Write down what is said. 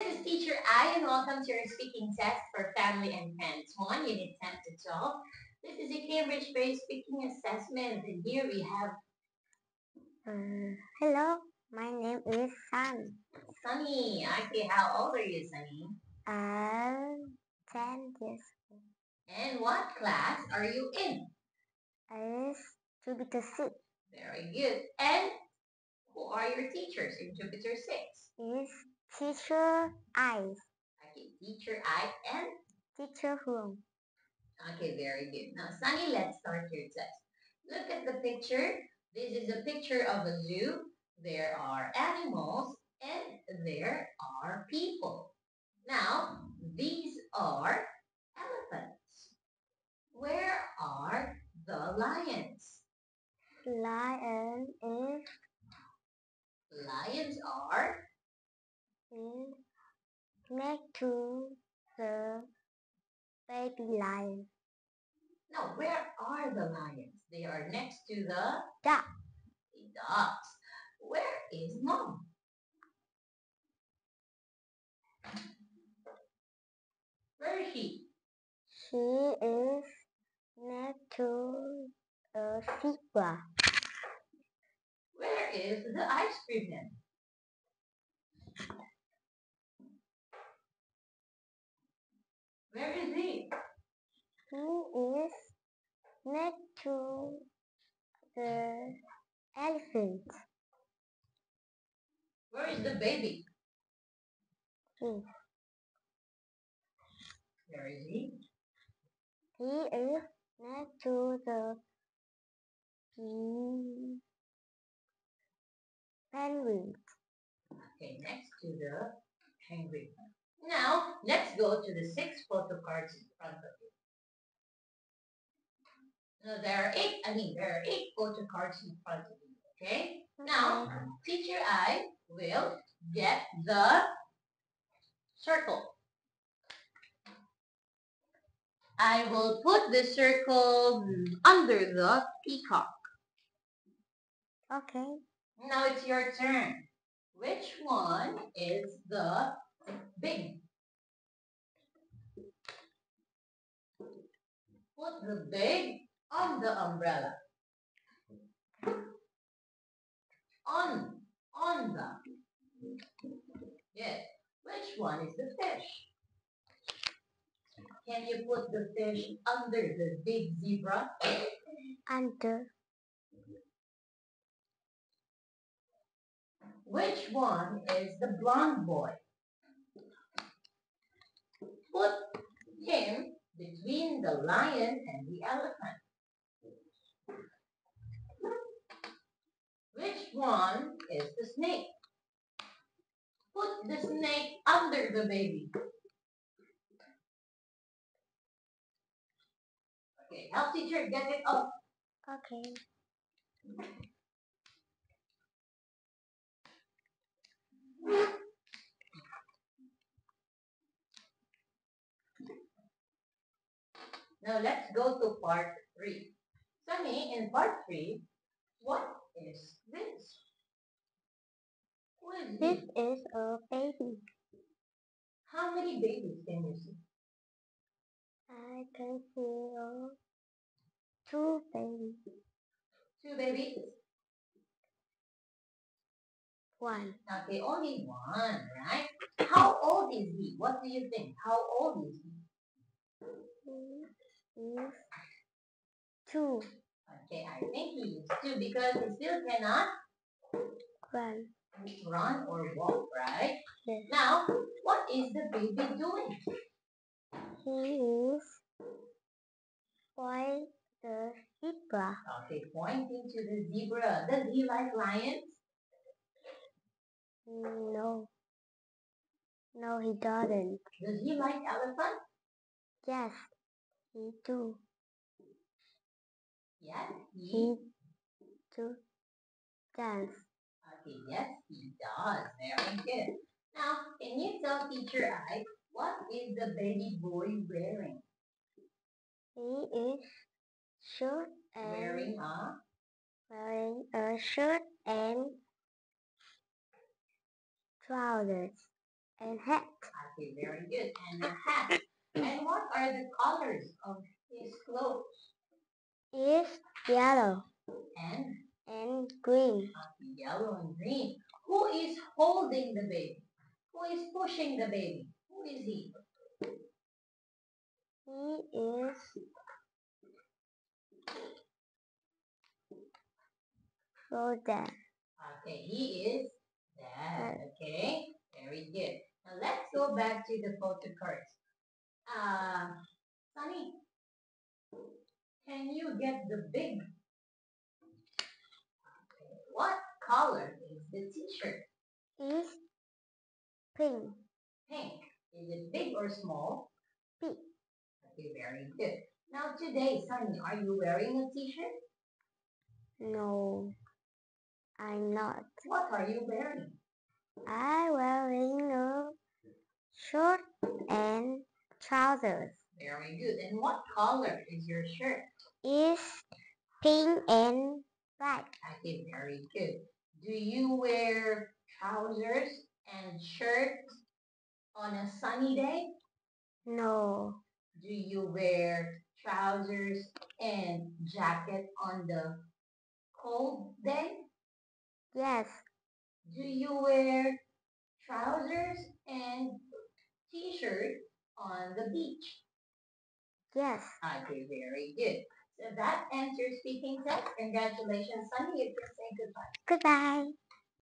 This is Teacher I and welcome to your speaking test for Family and Friends 1, Unit 10 to 12. This is a Cambridge-based speaking assessment and here we have Uh, hello, my name is Sun. Sunny. Okay, how old are you, Sunny? I'm 10 years old. And what class are you in? I is Jupiter 6 Very good. And who are your teachers in Jupiter 6? is teacher eyes. Okay, teacher eyes and teacher Huang. Okay, very good. Now, Sunny, let's start your test. Look at the picture. This is a picture of a zoo. There are animals and there are people. Now, these are elephants. Where are the lions? Lion is, Lions are, is next to the baby lion. no, where are the lions? They are next to the Duck. ducks. Where is mom? Where is she? She is next to a zebra. Where is the ice cream man? Where is he? He is next to the elephant. Where is the baby? Hmm. He, Where is he? he is next to the pe- penguin. Okay, next to the penguin. Now, let's go to the six photo cards in front of you. Now, there are eight, I mean, there are eight photo cards in front of you, okay? Now, teacher I will get the circle. I will put the circle under the peacock. Okay. Now it's your turn. Which one is the big? Put the big on the umbrella. On, on the. Yes. Which one is the fish? Can you put the fish under the big zebra? Under Which one is the blonde boy? Put him between the lion and the elephant. Which one is the snake? Put the snake under the baby. Okay, help teacher get it up. okay. Now let's go to part three. Sunny, in part three, what is this? Who is This this? is a baby. How many babies can you see? I can see uh, two babies. Two babies? One. Okay, only one, right? How old is he? What do you think? How old is he? He is two. Okay, I think he is two because he still cannot One. run or walk, right? Yes. Now, what is the baby doing? He is by the zebra. Okay, pointing to the zebra. Does he like lions? No. No, he doesn't. Does he like elephants? Yes, he do. Yes, he. He dance. Okay, yes, he does. Very good. Now, can you tell teacher I what is the baby boy wearing? He is shirt and Wearing a wearing a shirt and trousers. and hat. Okay, very good. And the hat. And what are the colors of his clothes? Is yellow And and green. yellow and green. Who is holding the baby? Who is pushing the baby? Who is he? He is Frozen. Okay, he is dad. Okay, very good. Now let's go back to the photo cards. Uh, Sunny, can you get the big? What color is the t-shirt? Is pink. Pink. Is it big or small? Big. Okay, very good. Now today, Sunny, are you wearing a t-shirt? No, I'm not. What are you wearing? I wearing a shirt and trousers. Very good. And what color is your shirt? Is pink and black. Okay, very good. Do you wear trousers and shirts on a sunny day? No, Do you wear trousers and jacket on the cold day? yes, Do you wear trousers and t-shirt on the beach? Yes. Okay, very good. So that ends your speaking test. Congratulations, Sunny. You can say goodbye. Goodbye.